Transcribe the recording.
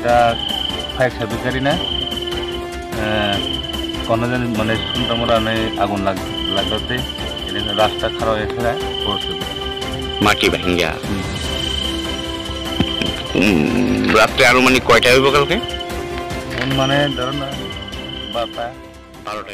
এটা ফায়ার সার্ভিসারই না। কোনো যেন মানে সুন্দর ওরা আগুন লাগ লাগাতে রাস্তা খারাপ হয়েছিল পড়ছে। মাটি ভাঙ্গা। রাত্রে আরও মানে কয়টা হইব কালকে? মানে ধরো না বারোটা। বারোটা